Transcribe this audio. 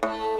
Bye.